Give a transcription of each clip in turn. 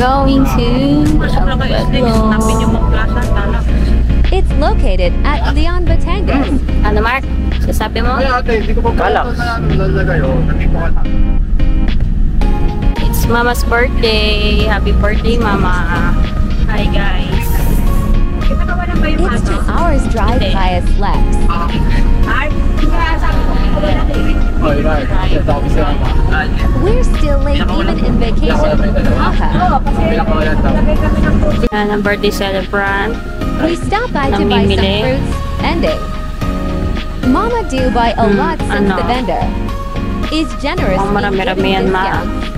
We're going to Pueblo. It's located at Lian Batangas. Ano, Mark? Sasabi mo? Ay, ate, hindi ko pa Kala. pala lalagay, oh. Nandito ka na. It's Mama's birthday. Happy birthday, Mama. Hi, guys. It's two hours drive via SLEX. Oh, right. Sabi sa We're still late even in vacation. Haha. Daw. Ang birthday celebrant. We stopped by to buy some fruits. Ending. Mama do buy a Hmm, lot since the vendor is generous Mukhang in giving discounts.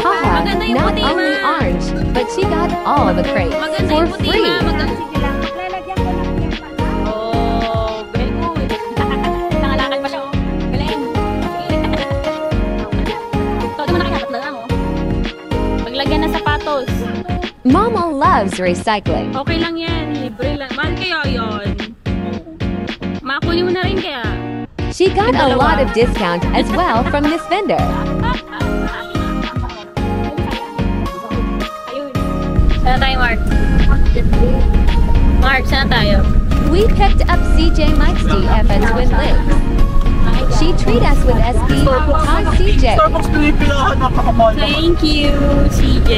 Haha, not only orange, but she got all of the crates for free. Mama loves recycling. Okay lang yan. Libre lang. Mahal kaya yun. Makuli mo na rin kaya. She got a lot of discount as well from this vendor. Saan tayo, Mark? Mark, saan tayo? We picked up CJ Mike's DF at Twin Lakes. She treat us with SB. Hi CJ. Starbucks pinipilahan, napakamahal naman. Thank you, CJ.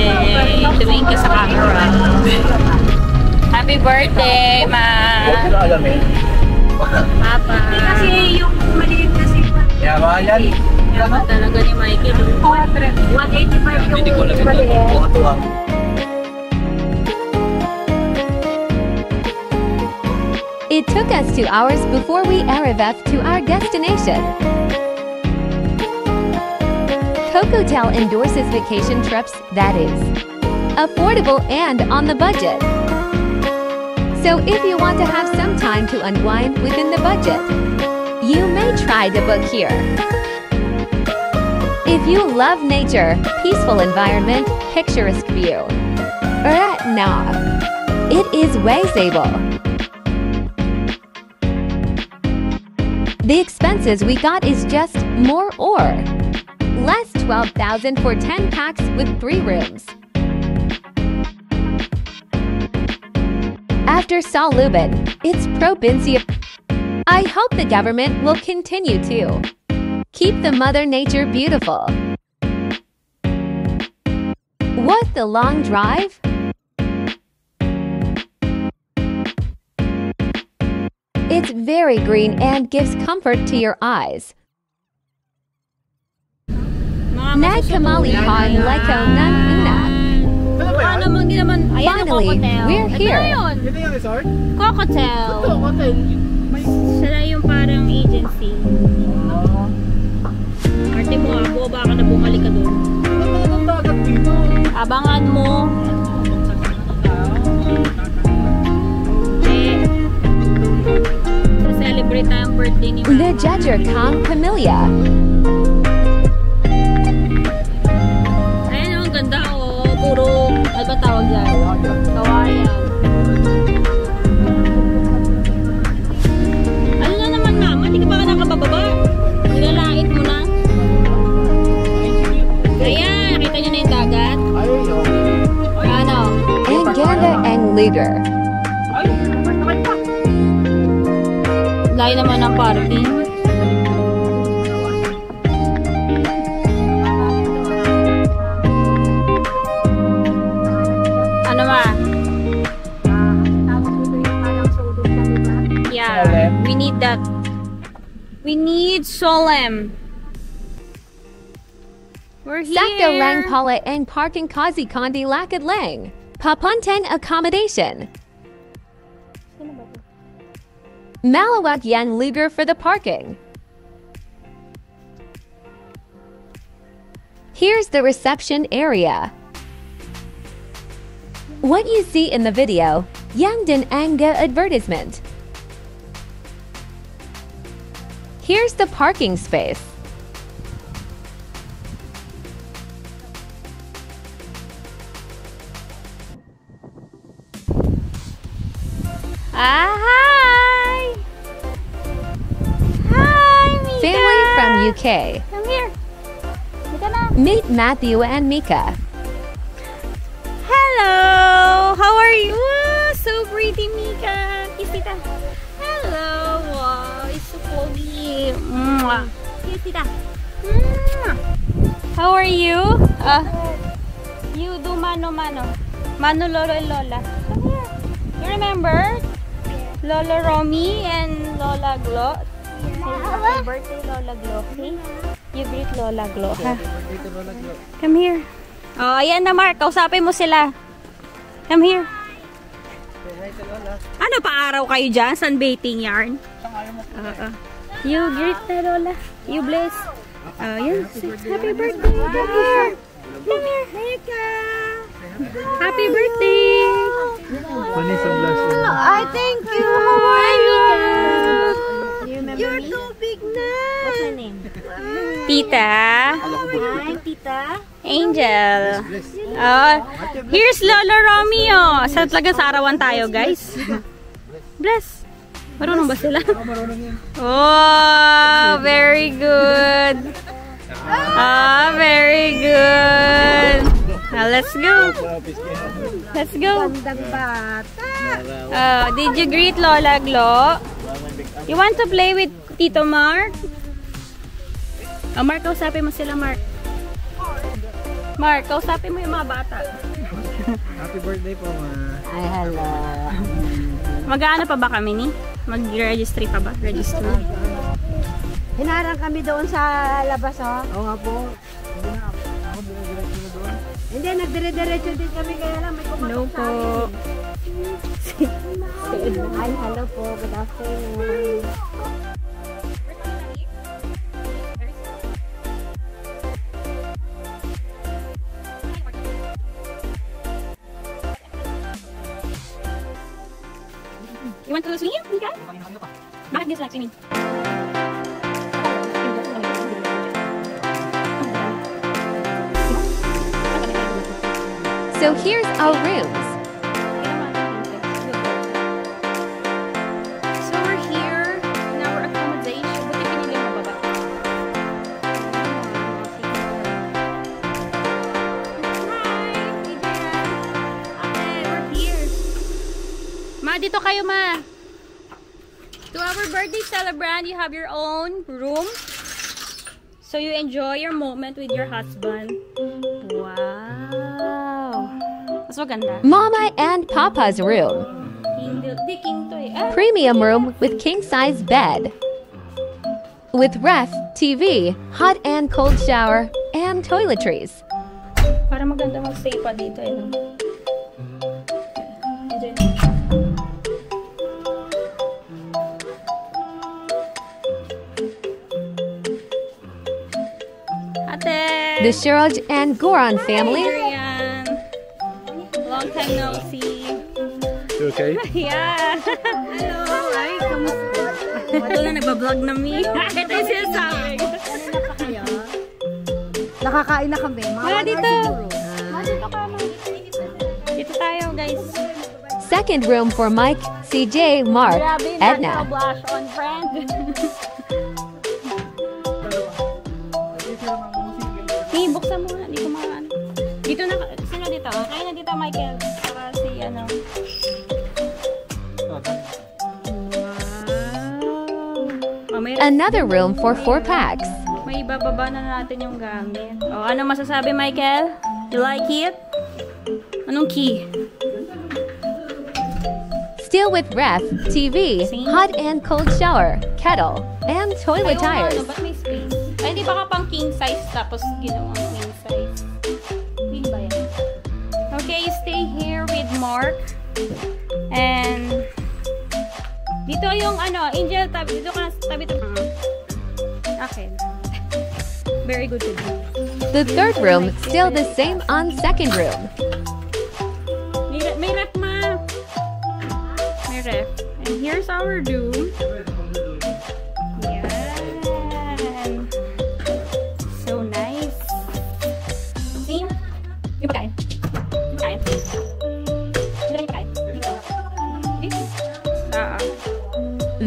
Tumingin ka sa camera. Happy birthday, ma. Na. Papa. Kasi yung maliit kasi Kaya ba yan? Talaga ni Michael. 185 Hindi ko yung alam maliit. ito. It took us two hours before we arrived to our destination. Cocotel endorses vacation trips that is affordable and on the budget. So if you want to have some time to unwind within the budget, you may try to book here. If you love nature, peaceful environment, picturesque view, nah, it is Waysable. The expenses we got is just more or less 12,000 for 10 packs with 3 rooms. After Saul Lubin, it's provincia. I hope the government will continue to keep the mother nature beautiful. What the long drive? It's very green and gives comfort to your eyes. Mga Nag kamali han leko nan una. Ano ba naman. Ayan ang Finally, Cocotel. we're Ito here. na yun. Ito yung? Cocotel. Ito, hotel. May... Sila yung parang agency. Arte mo ah, buwa ka na bumalik ka doon. Ano ba ang dagat dito? Abangan mo. Celebrate tayong birthday ni The Mama. Judger Kong Camellia. Ayan ang ganda oh. Puro, ano ba tawag yan? Solemn. We're here. Lang Pala and Parking Kazi Kondi Lakad Lang. Papunten Accommodation. Malawak Yan Luger for the parking. Here's the reception area. What you see in the video, Yangdon Anga advertisement. Here's the parking space. Ah, hi! Hi, Mika! Family from UK. Come here. Meet Matthew and Mika. Hello! How are you? So pretty, Mika. Kiss so foggy. Mwah. How are you? Uh, you do mano-mano. Mano Lolo and Lola. Come here. You remember? Lola Romy and Lola Glo? Happy birthday, Lola Glo. Okay? You greet Lola Glo, ha? Come here. Oh, ayan na, Mark. Kausapin mo sila. Come here. Ano pa araw kayo dyan? Sunbathing yarn? Oo. You greet na, Lola. You bless. Oh, yan. Happy birthday. Come here. Come here. Mika. Happy birthday. I thank you. How are you? You're too big na. What's my name? Tita. Hi, tita. Angel. Oh, here's Lolo Romeo. Sa talaga sa arawan tayo, guys. Bless. Marunong ba sila? Oh, very good. Ah, very good. Now, let's go. Let's go. Uh, did you greet Lola Glo? You want to play with Tito Mark? Oh, Mark, kausapin mo sila, Mark. Mark, kausapin mo yung mga bata. Happy birthday po, ma. Ay, hello. Mag-ano pa ba kami ni? Mag-registry pa ba? Registry. Hinarang kami doon sa labas, oh. Oo nga po. Hindi nagdire-diretso din kami kaya lang may kumatok No po. Hi, hello po. Good afternoon. You want to swim, Mika? Bakit gusto lang? So here's our rooms. Dito kayo, ma. To our birthday celebrant, you have your own room. So you enjoy your moment with your husband. Wow. Mas maganda. Mama and Papa's room. King, di king to eh. Ah, Premium room with king size bed. With ref, TV, hot and cold shower, and toiletries. Para maganda mag-stay pa dito eh. The Shiroj and Goran family. Adrian! Long time no see. You okay? Yeah! Hello! Ay, kamusta? Ito na nagbablog na mi. Ito yung sinasabi. Nakakain na kami. Wala dito. Dito ka, ma. Dito tayo, guys. Second room for Mike, CJ, Mark, Grabe, not Edna. blush on friend. Michael. Saka si, ano. Wow. Another room for four packs. may ibababa na natin yung gamit. Oh, ano masasabi, Michael? You like it? Anong key? Still with ref, TV, hot and cold shower, kettle, and toilet Ay, tires. no, ba't may space? Ay, di ba ka pang king size tapos ginawang queen stay here with Mark. And, dito yung ano, Angel, tabi, dito ka, tabi, tabi. Ah. Okay. Very good to do. The third room, still the same on second room. May, may ref, ma. May ref. And here's our room.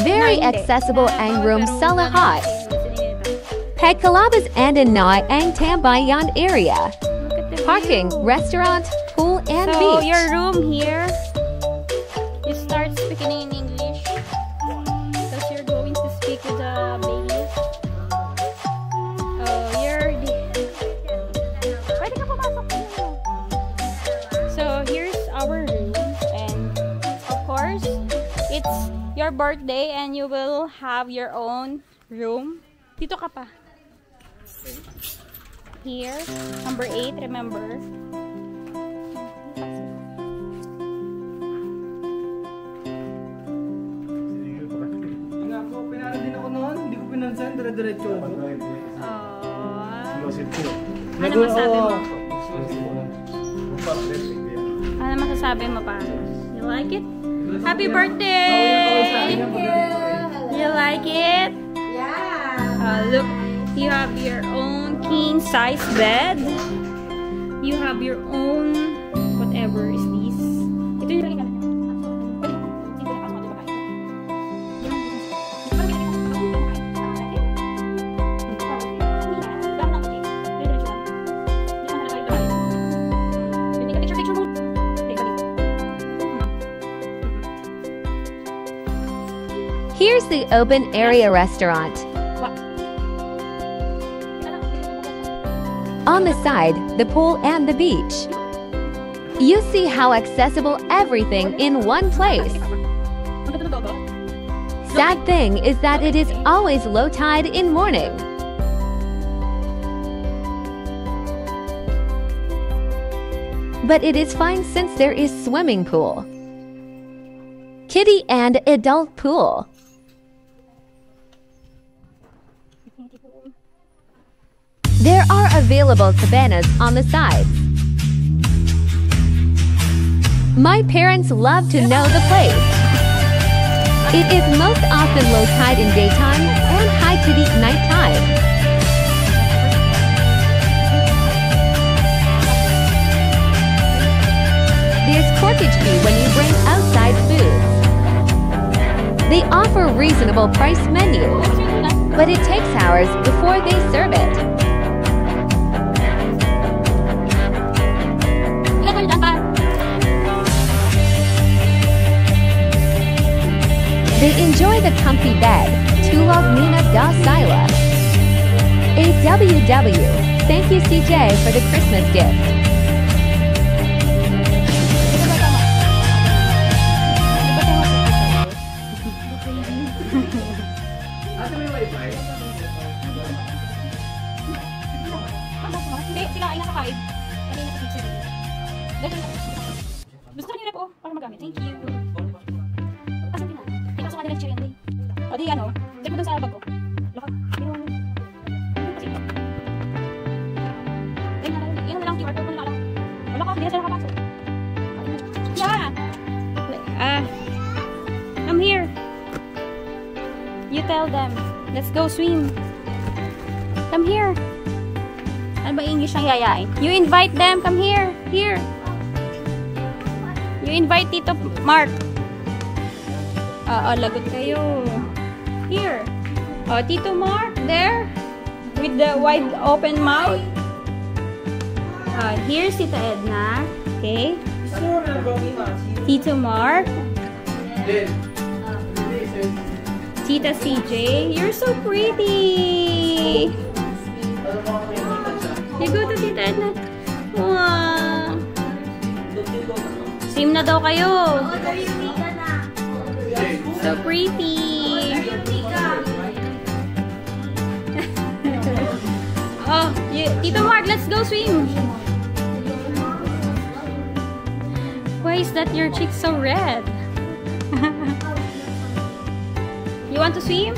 Very accessible ang bawal, room pero Salahat. okay. Sige, dito. Pet Calabas and Inay ang Tambayan area. Look at the Parking, restaurant, pool, and so beach. your room here, your birthday and you will have your own room. Dito ka pa. Here, number 8, remember? Pinansan, dire-diretso ako. Aww. Ano masabi mo? Ano masasabi mo pa? You like it? Happy birthday! You like it? Yeah. Uh, look, you have your own king size bed. You have your own whatever is Here's the open area restaurant. On the side, the pool and the beach. You see how accessible everything in one place. Sad thing is that it is always low tide in morning. But it is fine since there is swimming pool. Kiddie and adult pool. There are available cabanas on the sides. My parents love to know the place. It is most often low tide in daytime and high tide at nighttime. There's corkage fee when you bring outside foods. They offer reasonable price menu, but it takes hours before they serve it. They enjoy the comfy bed, Tulog Nina da Sila. AWW. Thank you, CJ, for the Christmas gift. Ate, may wifi? Hindi, sila ay nasa 5. Kanina sa pizza dito. Dito na. Gusto niyo na po para magamit. Thank you. O di ano, check mo dun sa bag ko. Laka. Yun lang. Kasi. Ayun na lang. Yun na lang QR code na lang. Wala ka, hindi na sila nakapasok. Yeah. Ah. I'm here. You tell them. Let's go swim. Come here. Ano ba English ang yayain? You invite them. Come here. Here. You invite Tito Mark. Oo, lagot kayo. Here. Oh, Tito Mark, there. With the wide open mouth. Uh, here's Tita Edna. Okay. Tito Mark. Tita CJ. You're so pretty. You go to Tita Edna. Wow. Sim na daw kayo. So pretty. Tito Mark, let's go swim. Why is that your cheek so red? you want to swim?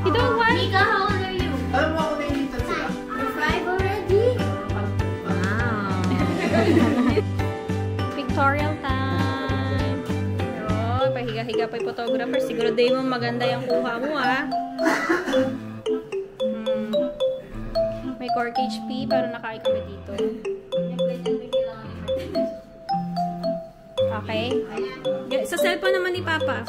You don't want? Mika, how old are you? Alam mo ako na yung sila. You're five already? Pictorial time. Oh, pahiga-higa pa yung photographer. Siguro day mo maganda yung kuha mo, ah. Pero nakain kami dito. Okay? Sa cellphone naman ni Papa.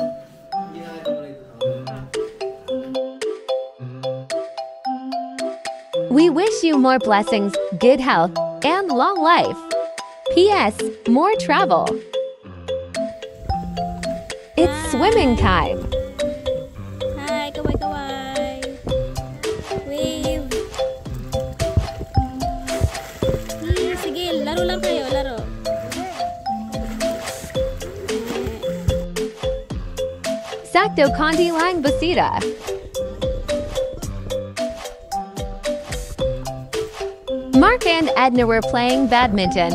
We wish you more blessings, good health, and long life. P.S. More travel. It's swimming time. Kayo, laro. Sakto Kondi Lang Basita. Mark and Edna were playing badminton.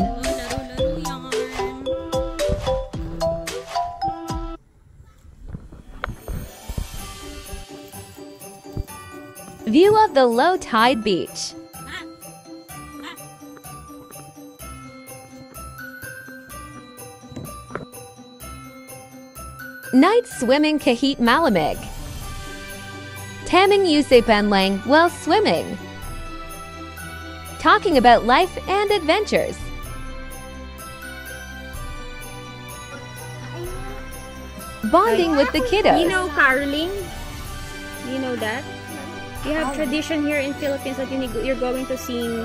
View of the low tide beach. Night swimming Kahit Malamig. Tamming Yusepan Lang while swimming. Talking about life and adventures. Bonding with the kiddos. You know caroling? You know that? You have tradition here in Philippines that you need- you're going to sing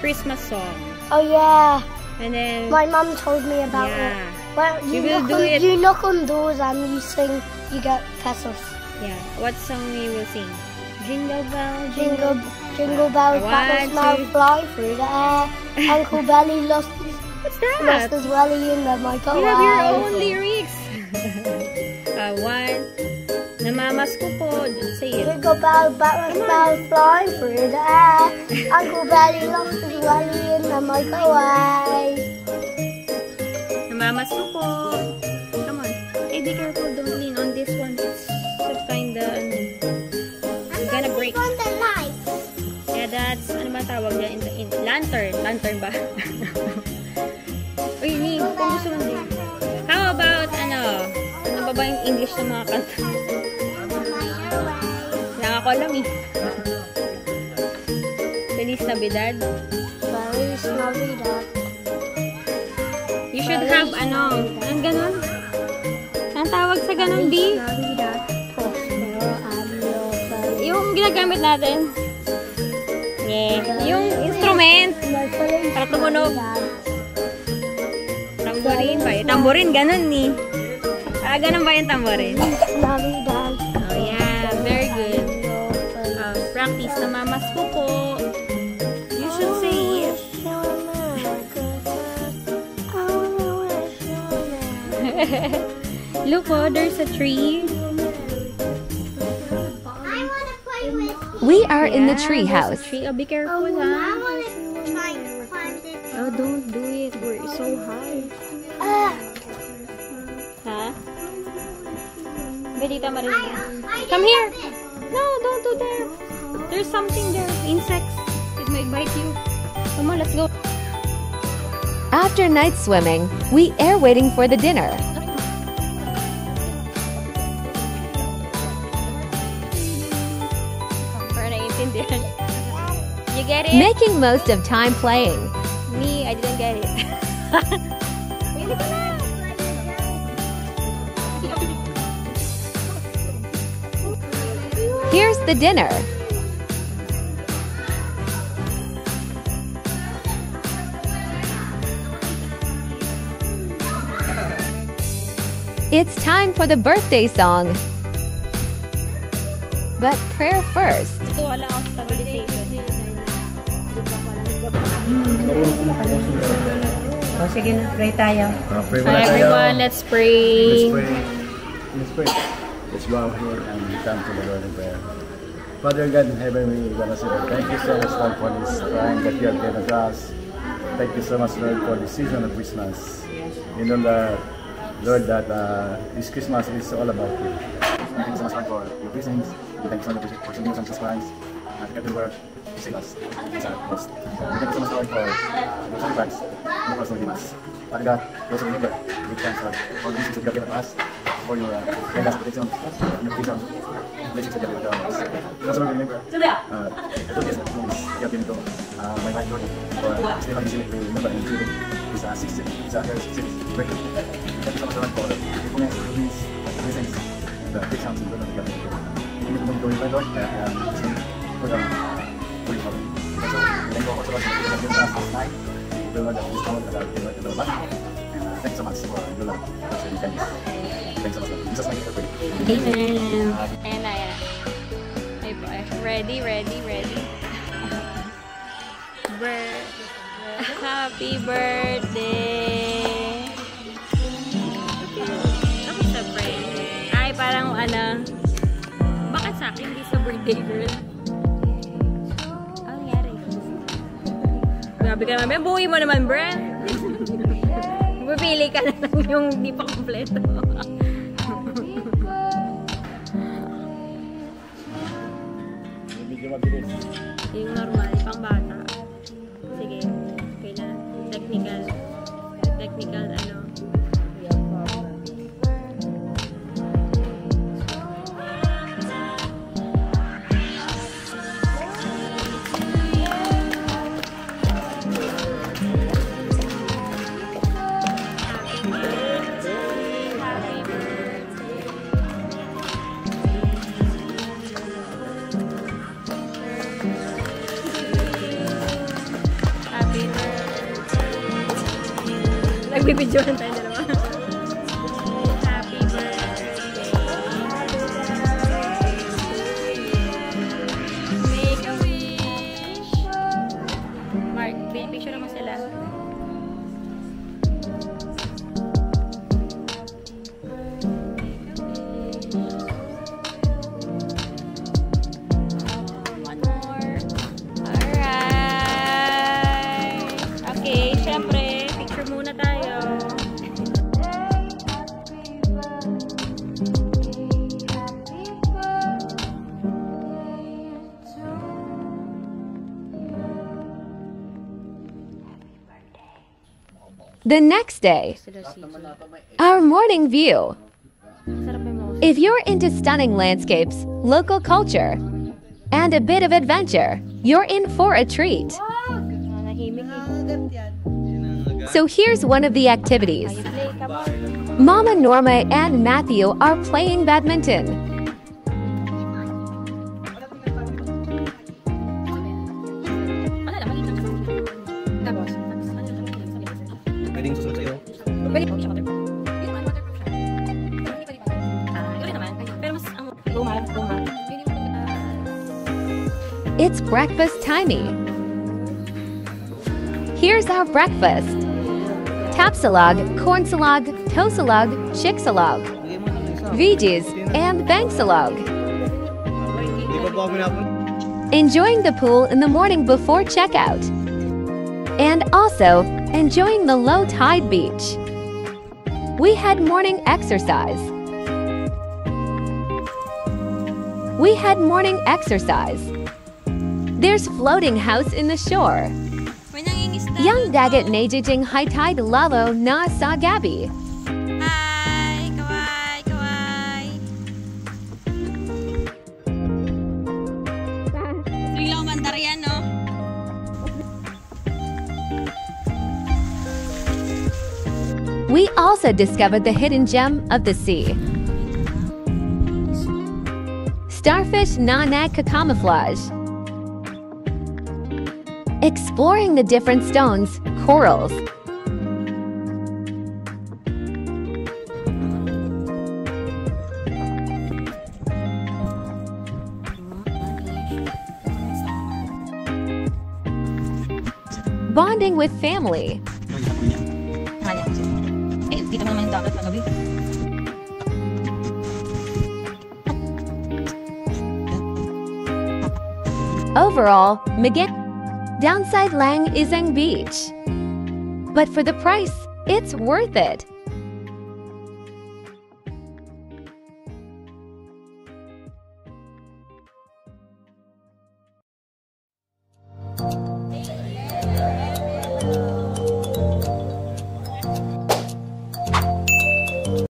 Christmas song. Oh yeah, And then, my mom told me about it. Well, you, You will knock do on, it. You knock on doors and you sing. You get pesos. yeah. What song you will sing? Jingle bell, Jingle, jingle bells, One, battles now fly through the air. Uncle Benny lost his, What's lost his welly in the microwave. You have your own lyrics. uh, one. Namamas ko po. Say it. Jingle bell, battles now fly through the air. Uncle Benny lost his welly in the microwave. Namamas ko po. Come on. Hey, be careful. Don't lean on this one. It's so kinda, ano, you're gonna break. On the light. Yeah, that's, ano ba tawag dyan? In, in, lantern. Lantern ba? Uy, Ni, kung gusto mo din. How about, ano, ano ba ba yung English ng mga kanta? Wala nga ako alam eh. Feliz Navidad. Feliz Navidad. Should have, ano, anong ganun? Anong tawag sa ganun, B? Yung ginagamit natin. Yeah. Yung instrument. Para tumunog. Tamborin ba? Tamborin, ganun ni. Ah, ganun ba yung tamborin? Oh, Look, oh, there's a tree. I want to play with We are in the tree house. tree. Oh, be careful, I ha? want to try and climb this. Oh, don't do it. We're so high. Ah, Ha? Belita Marina. I Come here. No, don't do there. There's something there. Insects. It might bite you. Come on, let's go. After night swimming, we air waiting for the dinner. You get it? Making most of time playing. Me, I didn't get it. Pili ko na. Here's the dinner. It's time for the birthday song. But prayer first. Oh, Ito, wala akong stabilization. O sige na, pray tayo. Uh, pray Hi everyone, let's pray. Let's pray. Let's pray. Let's bow here and come to the Lord in prayer. Father God in heaven, we want to say that thank you so much, Lord, for this time that you have given to us. Thank you so much, Lord, for the season of Christmas. You know that, Lord, that uh, this Christmas is all about you. Thank you so much, Lord, for your blessings. Thank you so much for us Jesus Christ and everywhere to save us. It's our most. Thank you so much, Lord, for your sacrifice. You also give us. Father God, we also remember, give thanks, Lord, for the blessings that you have given us, for your uh, guidance, protection, and your vision. Blessings that you have given to us. We also remember, uh, the goodness and things you have given to uh, my wife, Lord, for uh, still having to remember and children. It's a six, it's a hair six breaker. Thank you so much, Lord, for the faithfulness, goodness, blessings, and the big sounds and good of the We need to go in my Lord, and um, for the for your Thanks so much for your love. Thanks so much. Jesus, my name. Amen. Ayan na, ayan. Ay, boy. Ready, ready, ready. Bir- Happy birthday! Tapos sa friend. Ay, parang ano, bakit sa akin, hindi sa birthday girl? Grabe ka naman. Buhay mo naman, bro. Pipili ka na lang yung di pa kompleto. Medyo mabilis. yung normal, pang bata. Sige, okay na. Technical. Technical, ano. Nagbibidyohan tayo dalawa. Happy birthday. Make a wish. Mark, picture mo sila. The next day, our morning view. If you're into stunning landscapes, local culture, and a bit of adventure, you're in for a treat. So here's one of the activities. Mama Norma and Matthew are playing badminton. Breakfast timey. Here's our breakfast. Tapsalog, cornsalog, tosalog, isa. veggies, and bangsalog. Di ba po ako napun? Enjoying the pool in the morning before checkout. And also, enjoying the low tide beach. We had morning exercise. We had morning exercise. There's floating house in the shore. Young dagat najijing high tide lalo na sa gabi. Hi! Kawai! Kawai! Bigla umandar yan, no? We also discovered the hidden gem of the sea. Starfish Nanak camouflage. Exploring the different stones, corals, bonding with family. Overall, Miguel downside Lang Isang Beach. But for the price, it's worth it.